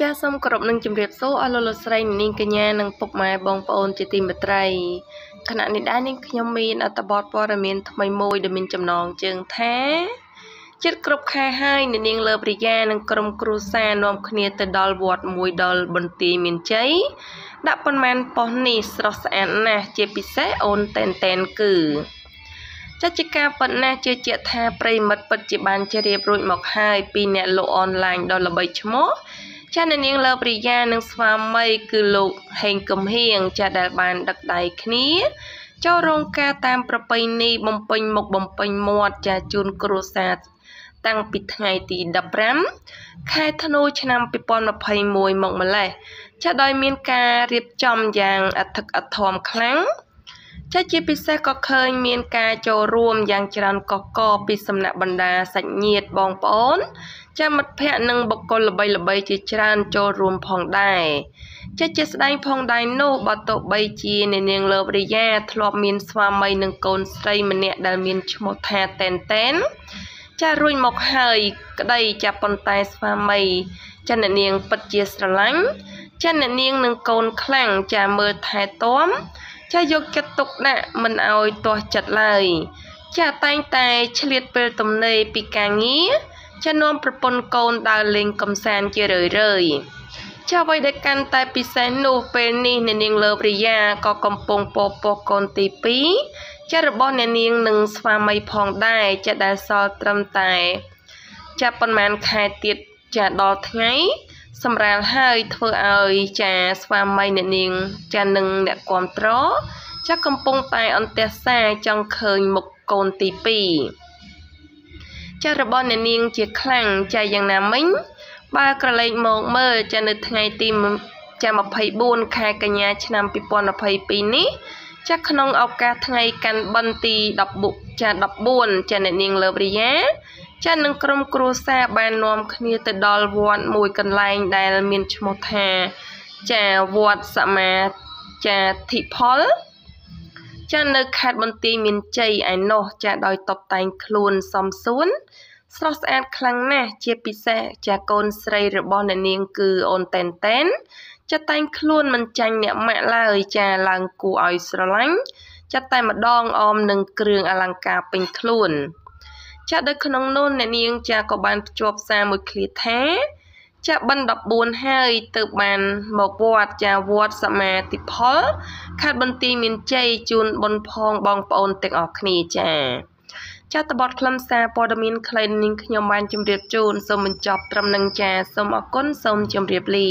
ចាសសូមគោរពនឹងជម្រាបសួរអស់លោកលោកស្រីនាងកញ្ញានិងពុកម៉ែបងប្អូនជាទីមេត្រីខណៈនេះដែរនាងខ្ញុំមានអត្ថបទព័ត៌មានថ្មីមួយដែលមានចំណងជើងថាចិត្តគ្រប់ខែហើយនាងលើព្រិយានិងក្រុមគ្រួសារនាំគ្នាទៅដល់វត្តមួយដល់បន្ទាយមានជ័យដាក់ប៉ុន្មានប៉ុស្តិ៍នេះស្រស់ស្អាតណាស់ជាពិសេសអូនតែនតែនគឺចាត់ជាការប៉ុណ្ណាជឿជាក់ថាប្រិមិត្តពិតជាបានជ្រាបរួចមកហើយពីអ្នកលក់អនឡាញដ៏ល្បីឈ្មោះ ចាអ្នកនាងលើព្រិយានិងស្វាមីគឺលោកហេងកំហៀងចាដែលបានដឹកដៃគ្នាចូលរោងការតាមប្រពៃណីបំពេញមុខបំពេញមាត់ចាជូនគ្រួសារតាំងពីថ្ងៃទី15ខែធ្នូឆ្នាំ2021មកម្លេះចាដោយមានការរៀបចំយ៉ាងអធិកអធមខ្លាំងចាជាពិសេសក៏ឃើញមានការចូលរួមយ៉ាងច្រើនកកកពីសំណាក់បណ្ដាសាច់ញាតិបងប្អូន ចាមិត្តភ័ក្តិនិងបុគ្គលល្បីៗជាច្រើនចូលរួមផងដែរចាជាស្ដែងផងដែរនោះបើទោះបីជានាងលើបរិយាធ្លាប់មានស្វាមីនិងកូនស្រីម្នាក់ដែលមានឈ្មោះថាតែនតែនចារួចមកហើយក្តីចាប៉ុន្តែស្វាមីចាអ្នកនាងពិតជាស្រឡាញ់ចាអ្នកនាងនឹងកូនខ្លាំងចាមើលថែទាំចាយកចិត្តទុកដាក់មិនឲ្យទាស់ចិត្តឡើយចាតែងតែឆ្លៀតពេលទំនេរពីការងារ ចានាំប្រពន្ធកូនដើរលេងកំសាន្តជារឿយរឿយចាអ្វីដែលកាន់តែពិសេសនោះពេលនេះអ្នកនាងលើព្រិយាក៏កំពុងពពោះកូនទី2ចារបស់អ្នកនាងនឹងស្វាមីផងដែរចាដែលសល់ត្រឹមតែចាប៉ុន្មានខែទៀតចាដល់ថ្ងៃសម្រាលហើយធ្វើឲ្យចាស្វាមីអ្នកនាងចានឹងអ្នកគ្រប់ត្រចាកំពុងតែអន្ទះសារចង់ឃើញមុខកូនទី2 ចារបស់អ្នកនាងជាខ្លាំងចាយ៉ាងណាមិញ បើក្រឡេកមកមើលចានៅថ្ងៃទីចា24ខែកញ្ញាឆ្នាំ2022នេះចាក្នុងឱកាសថ្ងៃកាន់បិណ្ឌទី14ចា14ចាអ្នកនាងលើបរិយាចានឹងក្រុមគ្រួសារបាននាំគ្នាទៅដល់វត្តមួយកន្លែងដែលមានឈ្មោះថា ចាវត្តសមាចាធិផល ចានៅខេត្តបន្ទាយមានជ័យឯណោះចាដោយតបតែងខ្លួនសំសួនស្រស់ស្អាតខ្លាំងណាស់ជាពិសេសចាកូនស្រីរបស់អ្នកនាងគឺអូនតែនតែនចាតែងខ្លួនមិនចាញ់អ្នកម៉ាក់ឡើយចាឡើងគួរឲ្យស្រឡាញ់ចាតែម្ដងអមនឹងគ្រឿងអលង្ការពេញខ្លួនចានៅក្នុងនោះអ្នកនាងចាក៏បានភ្ជាប់សារមួយឃ្លាថា ចាបិណ្ឌ14ហើយទៅបានមកវត្តចាវត្តសមាធិផលខេត្តបន្ទាយមានជ័យជូនបុណ្យផងបងប្អូនទាំងអស់គ្នាចាចាតបតខ្លឹមសារព័ត៌មានខ្លីនេះខ្ញុំបានជម្រាបជូនសូមបញ្ចប់ត្រឹមនឹងចាសូមអរគុណសូមជម្រាបលា